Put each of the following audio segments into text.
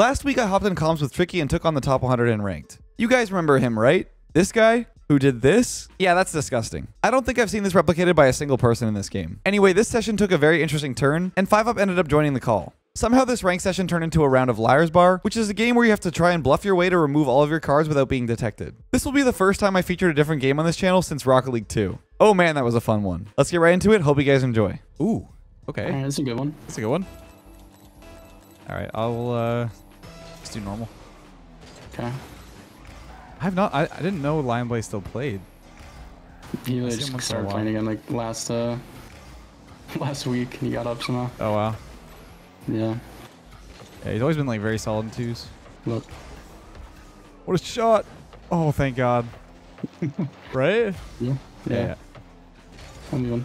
Last week I hopped in comms with Tricky and took on the top 100 in ranked. You guys remember him, right? This guy who did this? Yeah, that's disgusting. I don't think I've seen this replicated by a single person in this game. Anyway, this session took a very interesting turn, and 5UP ended up joining the call. Somehow this rank session turned into a round of Liar's Bar, which is a game where you have to try and bluff your way to remove all of your cards without being detected. This will be the first time I featured a different game on this channel since Rocket League 2. Oh man, that was a fun one. Let's get right into it. Hope you guys enjoy. Ooh, okay. Alright, that's a good one. That's a good one. All right, I'll uh, just do normal. Okay. I've not. I, I didn't know Lionblaze still played. He like, just once in a started playing again like last uh last week he got up somehow. Oh wow. Yeah. Yeah, he's always been like very solid in twos. Look. What a shot! Oh, thank God. right? Yeah. Yeah. Yeah. I'm even.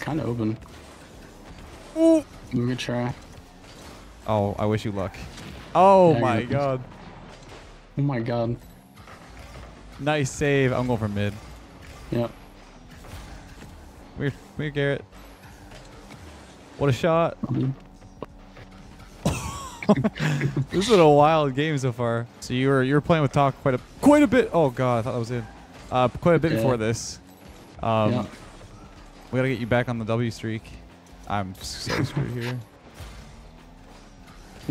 Kinda open. Ooh. Could try. Oh, I wish you luck. Oh Yeah, my God. Oh my god. Nice save. I'm going for mid. Yep. Weird, weird Garrett. What a shot. this has been a wild game so far. So you were you were playing with talk quite a quite a bit. Oh god, I thought that was in. Uh, quite a bit Yeah. before this. Um, Yeah. we gotta get you back on the W streak. I'm so screwed here.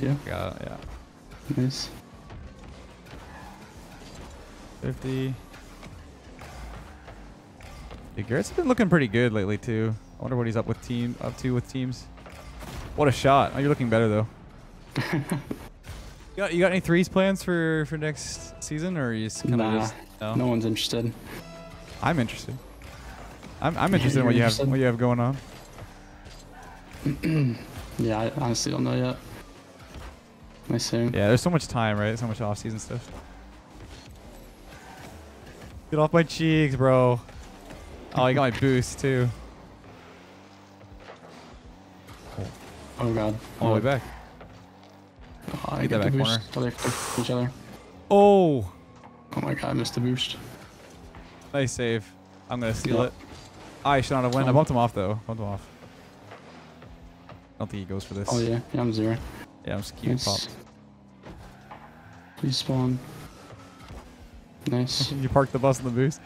Yeah. Got yeah, Nice. 50. Yeah, Garrett's been looking pretty good lately too. I wonder what he's up with team up to with teams. What a shot! Oh, you're looking better though. you got you got any threes plans for for next season, or are you just kind of Nah. just no? No one's interested. I'm interested. I'm I'm Yeah, interested in what you have what you have going on. Yeah, I honestly don't know yet. Nice soon. Yeah, there's so much time, right? So much off season stuff. Get off my cheeks, bro. Oh, you got my boost too. Oh god. All the way oh. back. Oh, I Get get that the boost. Other, each other. Oh, Oh my god, I missed the boost. nice save. I'm gonna steal Yeah. it. I should not have went. I Oh. bumped him off though. Bumped him off. I don't think he goes for this. Oh yeah, yeah, I'm zero. Yeah, I'm just keeping Nice. popped. Please spawn. Nice. you parked the bus in the boost.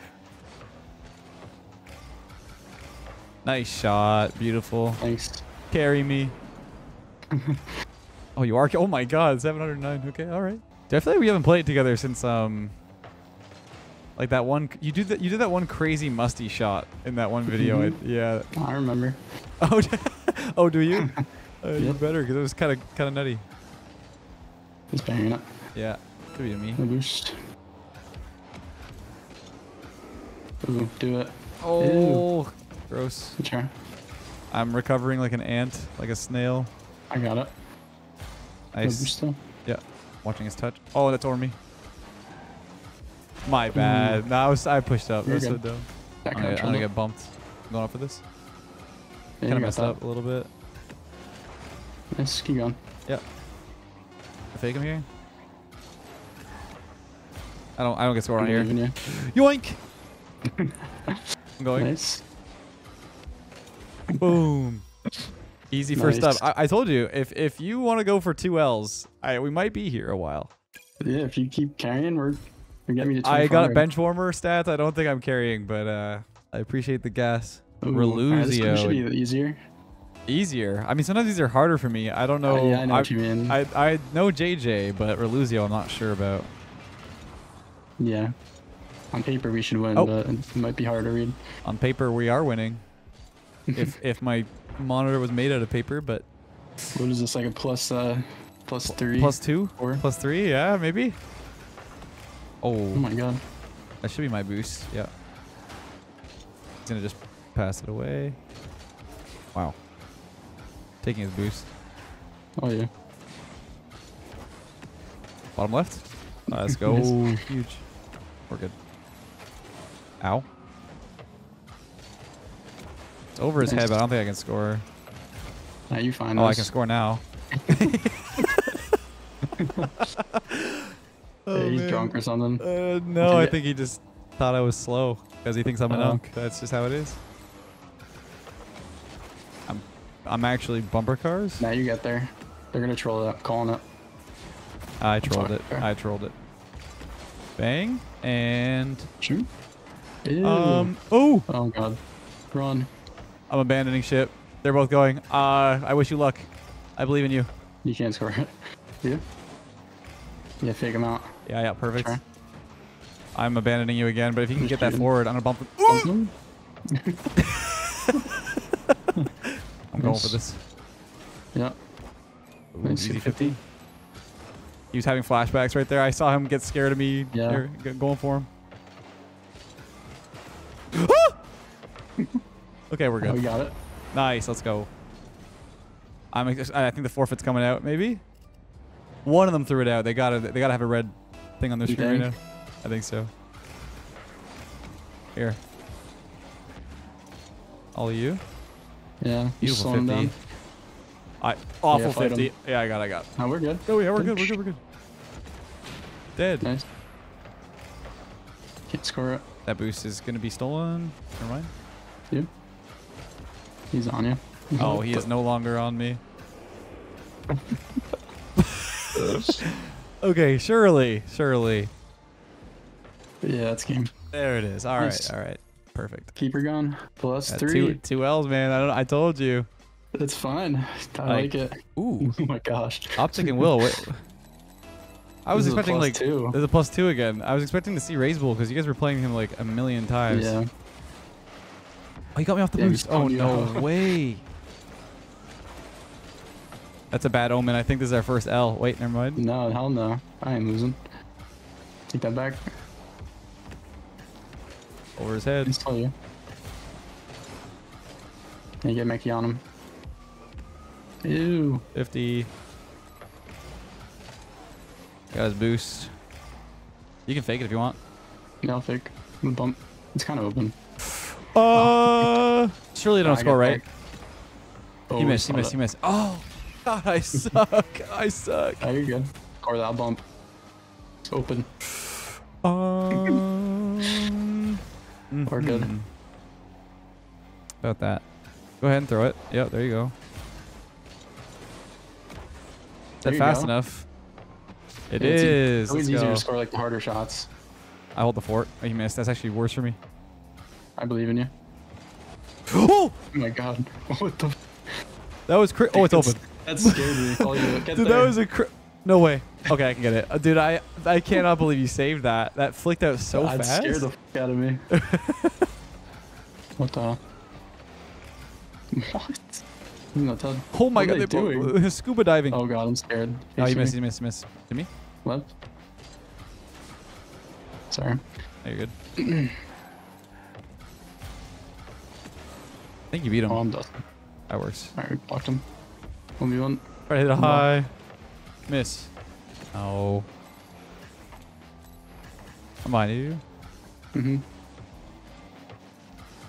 Nice shot. Beautiful. Thanks. Carry me. oh, you are. Oh my God, 709. Okay, all right. Dude, I feel like we haven't played together since um, like that one. You did that. You did that one crazy musty shot in that one video. I, yeah. I remember. Oh, oh, do you? Uh, You Yep. better, because it was kind of kind of nutty. He's banging it. Yeah. Could be me. The boost. Ooh, do it. Oh, gross. Good try. I'm recovering like an ant, like a snail. I got it. Nice. boost still. Yeah. Watching his touch. Oh, that's over me. My bad. No, I was I pushed up. You're That's so good. dumb. That I'm gonna, I'm gonna get bumped. I'm going up for this. yeah, kind you of messed up a little bit. Nice. Keep going. I fake him here. I don't. I don't get scored on here. you. Yoink! I'm going. Nice. Boom. Easy first Nice. up. I, I told you if if you want to go for two L's, I we might be here a while. Yeah, if you keep carrying, we're we get me to I got 25. bench warmer stats. I don't think I'm carrying, but uh, I appreciate the gas. Ooh, alright, this one should Reluzio. be easier. Easier. I mean, sometimes these are harder for me. I don't know. Uh, yeah, I know what you mean. I, I know JJ, but Reluzio I'm not sure about. yeah. On paper, we should win, Oh. but it might be hard to read. On paper, we are winning. if if my monitor was made out of paper, but What is this, like a plus, uh, plus three? plus two, four? plus three, yeah, maybe. Oh Oh, my god. that should be my boost. Yeah. He's gonna just pass it away. Wow. Taking his boost. Oh yeah. Bottom left. Let's go. Nice. Huge. We're good. Ow. It's over his head, but I don't think I can score. Nah, you find Oh, I can score now. Yeah, he's drunk or something. Uh, no, I think he just thought I was slow because he thinks I'm an Oh. unk. That's just how it is. I'm, actually bumper cars. Now you get there. They're gonna troll it. I'm calling it. I trolled it. Fair. I trolled it. Bang. And Shoot. Ew. um oh, oh god. Run. I'm abandoning ship. They're both going. Uh I wish you luck. I believe in you. You can't score it. yeah. Yeah, fake him out. Yeah, yeah, perfect. Sure. I'm abandoning you again, but if you can get that forward, I'm gonna bump. Bump for this. Yeah. Ooh, easy 50. 50. He was having flashbacks right there. I saw him get scared of me. Yeah. going for him. okay, we're Oh, we got it. Nice. Let's go. I'm. I think the forfeit's coming out. Maybe. One of them threw it out. They gotta. They gotta have a red thing on their You screen right now. I think so. Here. All of you. Yeah. you Beautiful slow him 50. down. I awful 'em. 50. Yeah, I got. I got. Oh, we're good. Oh yeah, we're good. We're good. We're good. Dead. Nice. Can't score it. That boost is gonna be stolen. Never mind. You. He's on you. Oh, he is no longer on me. Okay, surely, surely. Yeah, that's game. There it is. All right, Nice. all right, perfect. Keeper gun. Plus Uh, three. Two, two L's, man. I don't. I told you. It's fine. I Like- like it. Ooh, Oh my gosh. optic and will. Wait. I was This expecting like two. there's a plus two again. I was expecting to see Raise Bull because you guys were playing him like a million times. Yeah. Oh, he got me off the Yeah, boost. Oh no out. way. That's a bad omen. I think this is our first L. Wait, never mind. No, hell no. I ain't losing. Take that back. Over his head. Tell you. Can you get Mickey on him? Ew. 50. Got his boost. You can fake it if you want. No fake. The bump. It's kind of open. Uh, surely don't score right. Oh, he missed. He missed. He missed. Oh, God, I suck. I suck. Oh, you're good. Score that bump. It's open. Um, We're good. mhm. About that. Go ahead and throw it. Yep, there you go. Is There that you fast go. enough? It Yeah, is. It's always easier go. to score like the harder shots. I hold the fort. Oh, he missed. That's actually worse for me. I believe in you. oh, Oh my god. What the? that was cri- Oh, it's open. That scared me. You Dude, there. that was a cri- no way. Okay, I can get it. Uh, dude, I I cannot believe you saved that. That flicked out so That fast. scared the f out of me. what the? What? No, Todd. oh my what god, are they they both scuba diving. Oh, Oh god, I'm scared. Oh, you Facing missed, me. you missed, you missed. To me? Left. Sorry. No, you're good. I think you beat him. Oh, I'm done. that works. Alright, blocked him. 1v1. Try to hit a on. high. Miss. Oh. I'm behind you. Mm-hmm.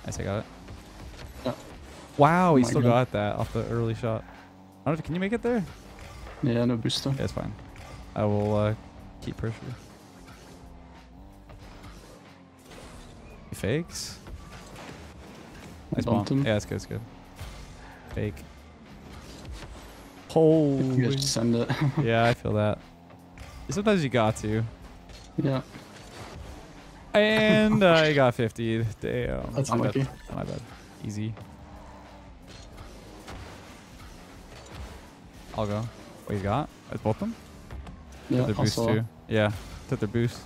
Nice, I got it. Yeah. Wow, Oh he my still God. got that off the early shot. I don't know, if- can you make it there? Yeah, no booster. Yeah, it's fine. I will uh, keep pressure. He fakes. Nice bomb. Him. Yeah, it's good. It's good. Fake. You Holy. guys just send it. yeah, I feel that. Sometimes you got to. yeah. And I got 50. Damn. That's my unlucky. bad. My bad. Easy. I'll go. What you got? That's both of them? Yeah, their boost also, too. Yeah, took their boost.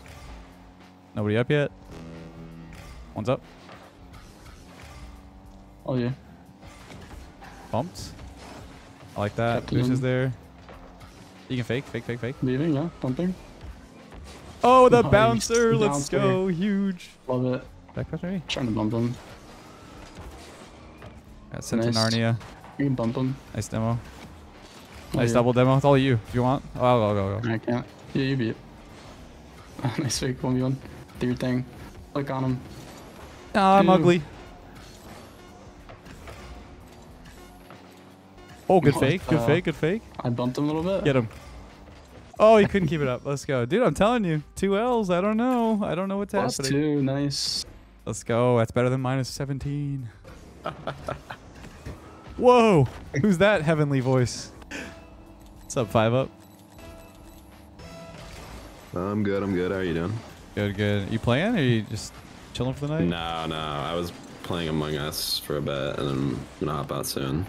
Nobody up yet. One's up. Oh yeah. Bumped. I like that. Kept Boost is there. You can fake, fake, fake, fake. Leaving, yeah. Bumping. Oh, the Nice. bouncer. Let's Bouncer. go. Huge. Love it. Back press maybe? Trying to bump him. Got sent to Nice. Narnia. You can bump him. Nice demo. Oh, Nice yeah. double demo. It's all you. If you want. Oh, I'll go, go, go. I can't. Yeah, you beat. nice fake 1v1. Do your thing. Click on him. Ah, I'm Dude. ugly. Oh, good fake. Good fake. Good fake. I bumped him a little bit. Get him. Oh, he couldn't keep it up. Let's go. Dude, I'm telling you. Two L's. I don't know. I don't know what's Plus happening. two. Nice. Let's go. That's better than minus 17. Whoa. Who's that heavenly voice? What's up, five up? I'm good. I'm good. How are you doing? Good, good. You playing or you just chilling for the night? No, no. I was playing Among Us for a bit, and I'm gonna hop out soon.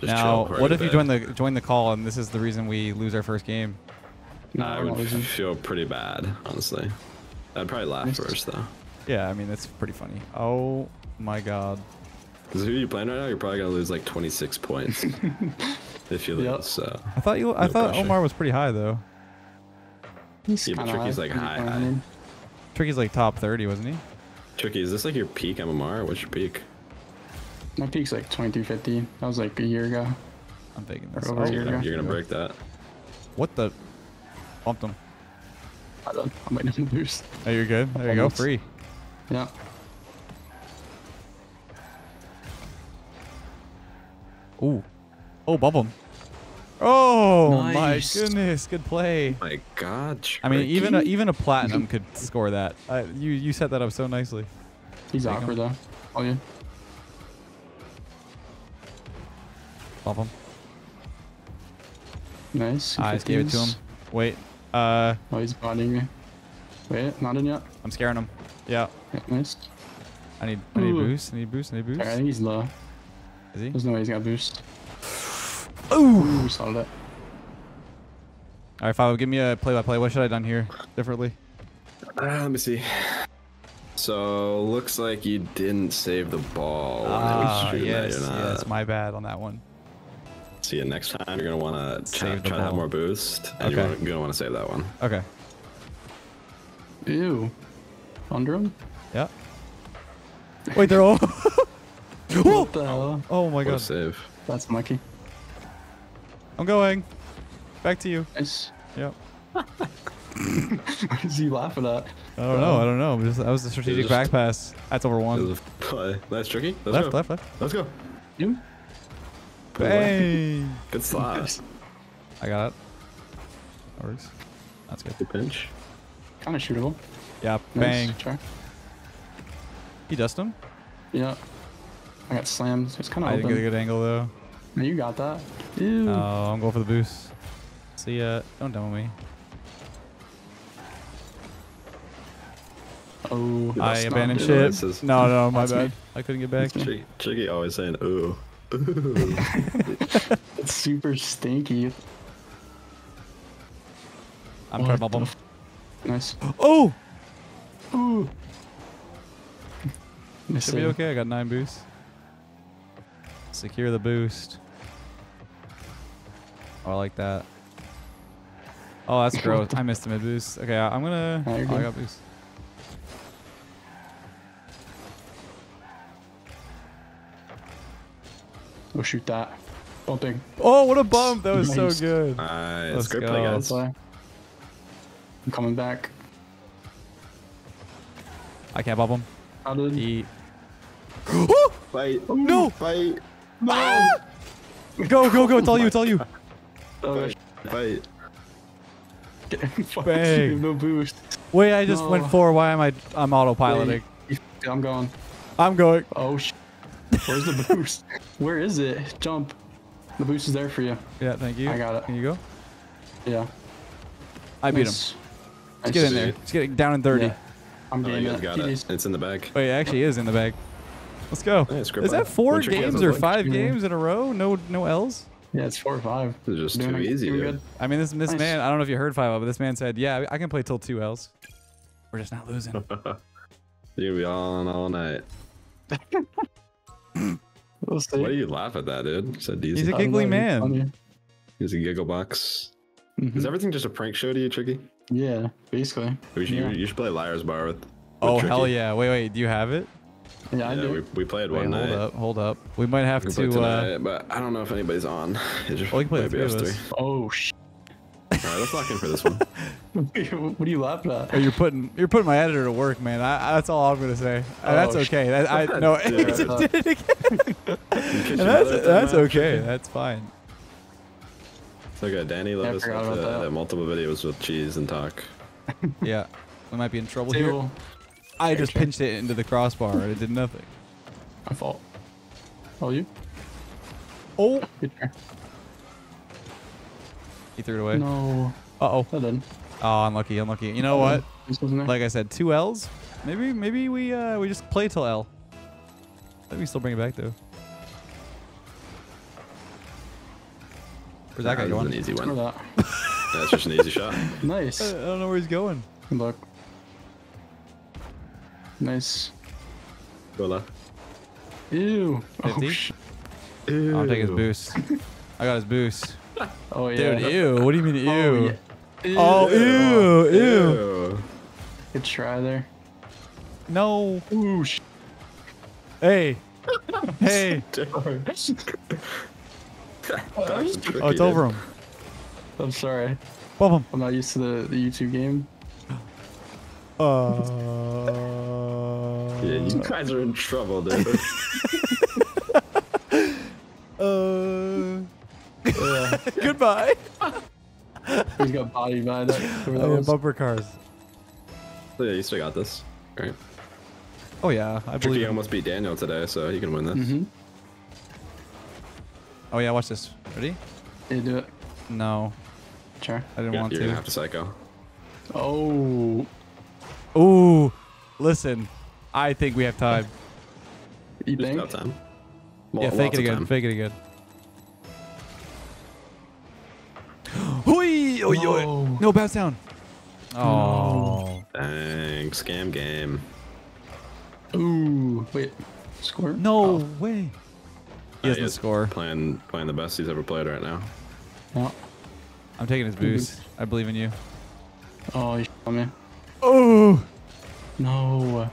Just now, chill what if you join the join the call and this is the reason we lose our first game? I would losing. feel pretty bad, honestly. I'd probably laugh Nice. first though. Yeah, I mean that's pretty funny. Oh my god. Because who you playing right now, you're probably gonna lose like 26 points if you lose. Yep. So I thought you. I No thought pressure. Omar was pretty high though. He's Yeah, but kinda Tricky's, high. like, high, high, I high. mean. Tricky's like top 30, wasn't he? tricky. Is this like your peak MMR? What's your peak? My peak's like 2250. That was like a year ago. I'm thinking this. Over Oh, You're gonna, you're gonna break that. What the? Bumped him. I don't. I'm waiting on the boost. Oh, you're good. There you go. Free. Yeah. Ooh. Oh, bump him. Oh my goodness. Good play. My God. I mean, even a, even a platinum could score that. Uh, you you set that up so nicely. He's Take him. awkward though. Oh yeah. Bump him. Nice. I just gave it to him. Wait. Uh, Oh, he's bonding me. Wait, not in yet. I'm scaring him. Yeah. Yeah, nice. I need I need Ooh. boost. I need boost. I need boost. Alright, I think he's low. Is he? There's no way he's got boost. Ooh. Ooh, solid it. All right, Fabo, give me a play-by-play. What should I have done here differently? Uh, let me see. So looks like you didn't save the ball. when Ah, yes, you, yes, my bad on that one. See, you next time you're gonna want to try, try to have more boost, and Okay. you're, gonna- want to save that one. Okay. Ew. Under him? Yeah. Wait, they're all. What the hell? oh my What god. save! That's Mikey. I'm going. Back to you. Nice. Yep. What is he laughing at? I don't know. I don't know. Just- that was the strategic just- back pass. That's over one. play. That's tricky. Let's Left, go. left, left. Let's go. You? Bang. Good slot. I got it. That works. That's good. Good pinch. Kind of shootable. Yeah. Nice. Bang. Try. He dust him. Yeah. I got slammed. It's kind of I didn't get a good angle though. No, you got that. Ew. Oh, I'm going for the boost. See ya. Don't demo me. oh. I abandoned good. ship. No, no, my That's me. bad. I couldn't get back. Tricky, tricky always saying ooh. Ooh. It's super stinky. I'm trying to What bump him. Nice. Oh! Ooh. Nice Should be okay. I got nine boosts. Secure the boost. Oh, I like that. Oh, that's gross. I missed the mid boost. Okay, I- I'm gonna. Oh, I got boost. Go shoot that. Bumping. Oh, what a bump! That was Nice. so good. Nice. Let's Great go. play, That's guys. why. I'm coming back. I can't bump him. How did? Eat. Fight. No! Fight. No! Ah! Go, go, go! It's all you. It's all you. Oh, Fight. Bang. No boost. Wait, I just went No. for. Why am I? I'm autopiloting. Wait. I'm going. I'm going. Oh sh. Where's the boost? Where is it? Jump. The boost is there for you. Yeah, thank you. I got it. Can you go? Yeah. I beat him. Let's get in there. Let's get it down in 30. Yeah. I'm Oh, getting you guys it. got it. TDs. It's in the bag. Wait, it actually is in the bag. Let's go. Nice, is that four One tricky games or like five two. games in a row? No, no L's. Yeah, it's four or five. It's just Doing too easy. good. I mean, this this Nice. man. I don't know if you heard five, but this man said, "Yeah, I can play till two L's. We're just not losing." You're gonna be all on all night. We'll see. Why do you laugh at that, dude? So He's easy. a I don't giggly know, man. He's a giggle box. Mhm. Is everything just a prank show to you, Tricky? Yeah, basically. We should, Yeah. you, you should play Liar's Bar with. with oh Tricky. hell yeah! Wait, wait. Do you have it? Yeah, I Yeah, do. we, we played Wait, one hold night. up, hold up. We might have We played to. Uh, tonight, but I don't know if anybody's on. It just well, we can play the might be three of us us. three. Oh sh. All right, let's lock in for this one. What are you laughing at? Oh, you're putting you're putting my editor to work, man. I, I- that's all I'm gonna say. Uh, Oh, that's okay. That, I no, Yeah. he just did it again. And that's that's okay. That's fine. It's okay. Danny I Levis forgot left about uh, that. multiple videos with cheese and talk. Yeah, we might be in trouble here. I just Sure. pinched it into the crossbar and it did nothing. My fault. Oh, you? Oh, Good he threw it away. No. Uh oh. That didn't. Oh, unlucky, unlucky. You know what? This wasn't there. Like I said, two L's. Maybe maybe we uh we just play till L. Maybe we still bring it back though. Where's that guy That was going? an easy Screw one. that. That's just an easy shot. Nice. I don't know where he's going. Good luck. Nice. Gola. Ew. Oh, 50? sh- I'll take his boost. I got his boost. oh yeah. Dude, ew. What do you mean ew? Oh, yeah. Ew. Oh, ew, ew. Ew. Good try there. No. Ooh, sh- Hey. Hey. sorry. That's tricky, Oh, it's over him. I'm sorry. Bump him. I'm not used to the, the YouTube game. Uh, Yeah, you guys are in trouble, dude. uh, Yeah. goodbye. He's got body by that. whoever that Oh, was. bumper cars. So, yeah, you still got this. All right. Oh yeah, I believe. Tricky him. almost beat Daniel today, so he can win this. Mhm. Oh yeah, watch this. Ready? Yeah, do it. No, Sure. I didn't Yeah, want you're to. gonna have to psycho. Oh. Ooh, listen. I think we have time. You Just think? about time. yeah, fake it again. time. Fake it again. Hui! Oh, yo, No. no, bounce down. Oh. Dang, scam game. Ooh. Wait. Score? No Oh. way. He Uh, doesn't score. Playing, playing the best he's ever played right now. No. I'm taking his boost. I believe in you. Oh, you shot me. Oh. No.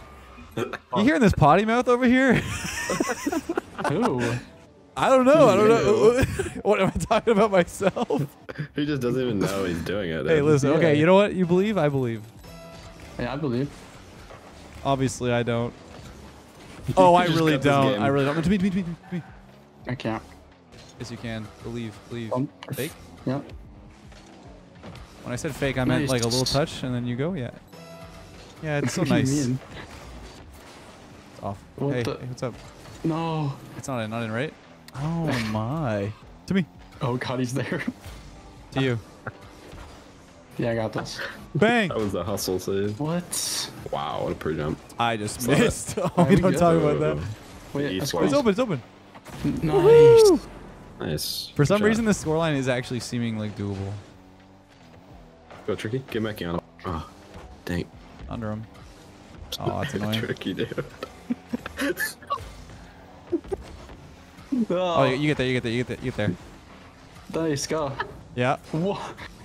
You hearing this potty mouth over here? Who? I don't know. I don't know. what am I talking about myself? He just doesn't even know he's doing it. Hey, dude. listen. Okay, you know what? You believe? I believe. yeah, I believe. Obviously, I don't. Oh, I really don't. I really don't. To me, to me, to me, to me. I can't. Yes, you can. Believe. Believe. Um, Fake? Yeah. When I said fake, I meant Nice. like a little touch, and then you go. Yeah. Yeah, it's so What do you nice. It's off. What hey, the- hey, what's up? No. It's not in. Not in, right? Oh my. To me. Oh god, he's there. To you. yeah, I got this. Bang. That was the hustle save. What? Wow, what a pre jump. I just Saw that. missed. Oh, There we we don't go. talk about that. Wait, East I scored. It's open. It's open. Nice. Nice. For some Good reason, shot. the scoreline is actually seeming like doable Go tricky. Get Mackie on him. Oh, ah, dang. under him. Oh, that's annoying. tricky, dude. Oh, oh, you you get there. You get there. You get there. You get there. Nice, go. Yeah. What?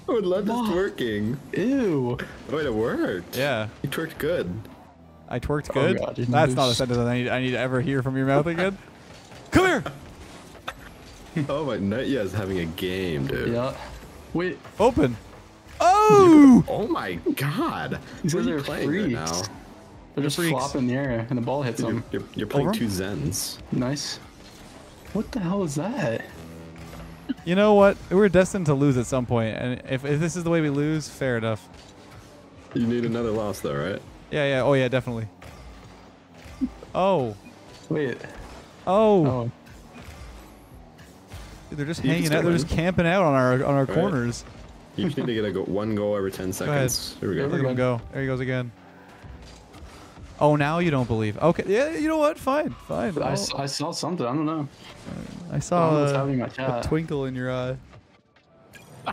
I would love this working. Ew. Wait, it worked. Yeah. You twerked good. I twerked Oh, good. God, That's not a loose. sentence I need. I need to ever hear from your mouth again. Come here. Oh my, Nutya is having a game, dude. Yeah. Wait, Open. Oh. Oh, oh my god. These What guys are you are playing right now? they're just freaks. flopping in the air and the ball hits You're, them. you're, you're playing Over? two Zens. Nice. What the hell is that? You know what? We're destined to lose at some point, and if, if this is the way we lose, fair enough. You need another loss though, right? Yeah. Yeah. Oh yeah. Definitely. Oh. Wait. Oh. Oh. Dude, they're just You hanging out. They're just camping out on our on our Right. corners. You just need to get a go- one goal every 10 ahead. seconds. Here we go. Look at him go. There he goes again. Oh, now you don't believe. Okay. Yeah. You know what? Fine. Fine. I, I'll- s- I saw something. I don't know. I I saw don't know a, happening in a twinkle in your eye.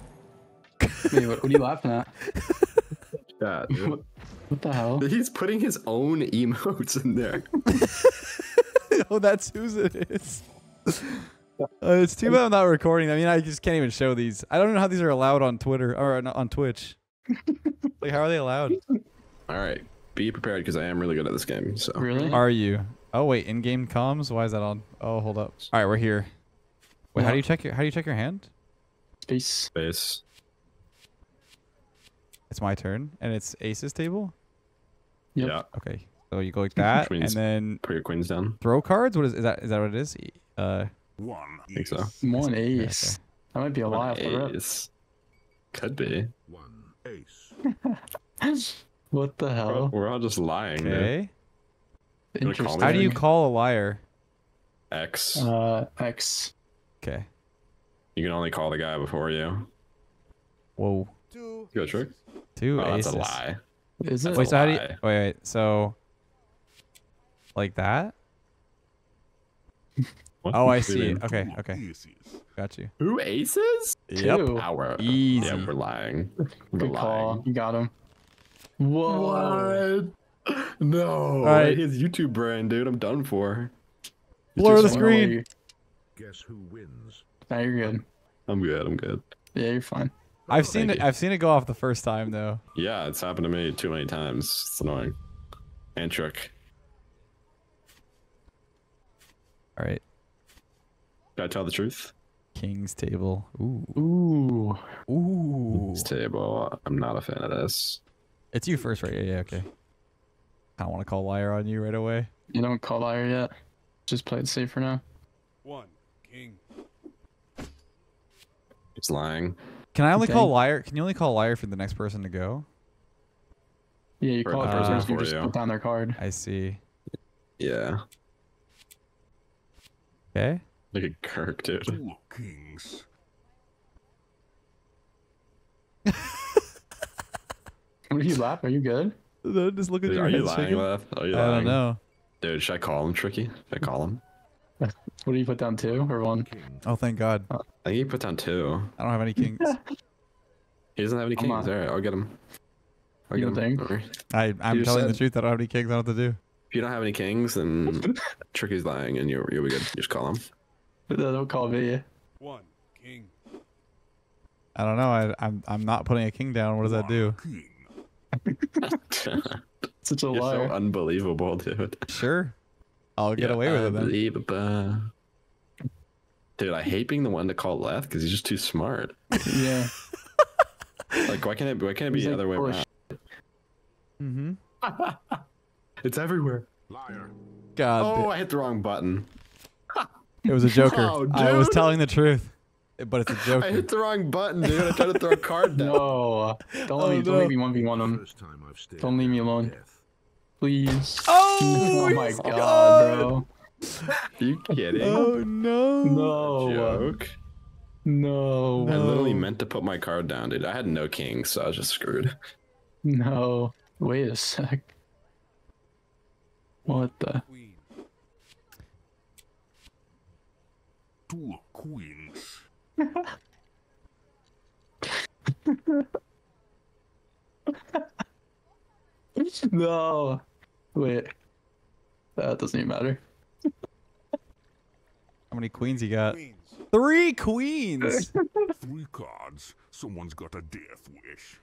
Wait, what, what are you laughing at? Yeah. What, what the hell? He's putting his own emotes in there. oh, that's whose it is. Uh, it's too bad I'm not recording. I mean, I just can't even show these. I don't know how these are allowed on Twitter or on- on Twitch. like, how are they allowed? All right, be prepared because I am really good at this game. So Really? Are you? Oh wait, in-game comms. Why is that on? Oh, hold up. All right, we're here. Wait, how do you check your? How do you check your hand? Space. space. It's my turn, and it's aces table. Yep. Yeah, Okay, so you go like that, and then put your queens down. throw cards. What is, is that? Is that what it is? Uh, One I think so. One okay. ace. That might be a lie off the rip. Ace. Could be. One ace. What the We're hell? we're all just lying. dude. okay. gonna Interesting. How do you call a liar? X. Uh, X. Okay. You can only call the guy before you. Whoa. Two. You got a trick? Two Oh, that's a lie. Is it? Wait, so how do you? Wait, wait. So, like that? What? Oh, I What do you see. mean? Okay, Two okay, aces. got you. Two aces? Yep. Two. Power. Easy. Yeah, we're lying. We're Good call. You got him. Whoa. What? No. All right. His YouTube brain, dude. I'm done for. Blur the screen. Guess who wins? Nah, you're good. I'm good. I'm good. Yeah, you're fine. I've seen it. you. I've seen it go off the first time though. Yeah, it's happened to me too many times. It's annoying. And trick. All right. Gotta tell the truth. King's table. Ooh. Ooh. Ooh. This table, I'm not a fan of this. It's you first, right? Yeah. Yeah. Okay. I don't want to call liar on you right away. You don't call liar yet. Just play it safe for now. One king. He's lying. Can I only Okay. call liar? Can you only call liar for the next person to go? Yeah, you For call it the first. person you just you. put down their card. I see. Yeah. Okay. Look at Kirk, dude. Two kings. What are you laugh? Are you good? Just look at Dude, your are you head lying, shaking. Left? Are you I lying? don't know. Dude, should I call him Tricky? Should I call him? What do you put down? Two or one? King. Oh, thank God. Uh, I think he put down two. I don't have any kings. He doesn't have any kings. not- Alright, I'll get him. I'll You get don't him. think? Alright. I, I'm You telling the said- truth. I don't have any kings. I don't know what to do. If you don't have any kings, then Tricky's lying and you'll, you'll be good. You Just call him. Don't call me. One king. I don't know. I, I'm I'm not putting a king down. What does that do? King. Such a You're so unbelievable, dude. Sure. I'll get away with it then. Unbelievable. Dude, I hate being the one to call left because he's just too smart. yeah. Like, why can't it? Why can't it be He's the like other way around? Mm-hmm. It's everywhere. Liar. God, Oh, I hit the wrong button. it was a joker. no, I was telling the truth, but it's a joke. I hit the wrong button, dude. I tried to throw a card down. No. Don't Oh, let me. Don't leave me one v one um. them, First time I've stared Don't leave me alone. death. please. Oh, Oh my he's god, gone. bro. Are you kidding? Oh no. No. Joke. No. I literally No. meant to put my card down, dude. I had no kings, so I was just screwed. No. Wait a sec. What the? Queen. Two queens. No. Wait. That doesn't even matter. How many queens you got? Queens. Three queens. Three cards. Someone's got a death wish.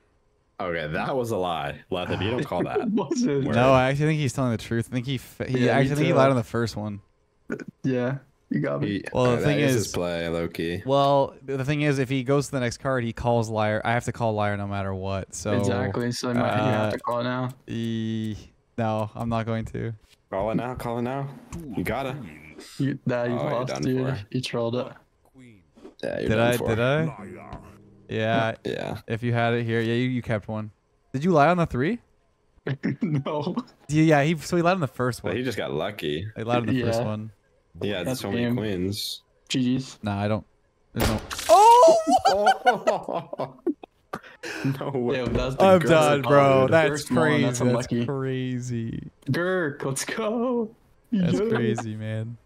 Okay, that was a lie. Leth, you don't call that. Was it? Word. no, I actually think he's telling the truth. I think he. He Yeah, actually think he lied on the first one. Yeah. You got me. He, Well, the thing is is- his play, Loki. Well, the thing is, if he goes to the next card, he calls liar. I have to call liar no matter what. So exactly. So you might- you have uh, to call now. E- no, I'm not going to. Call it now. Call it now. You gotta. queens. You, that you Oh, lost, done dude. for. You trolled it. Yeah, Did I? for. Did I? Yeah. Yeah. If you had it here, yeah, you, you kept one. Did you lie on the three? no. Yeah, yeah. He so he lied on the first But one. he just got lucky. He lied on the first one. Yeah, That's so many game. queens. GG's. Nah, I don't. There's no. Oh! no way. Yeah, that's the I'm Gurk done, bro. That's First crazy. That's That's unlucky. crazy. Gurk, let's go. That's Yeah. crazy, man.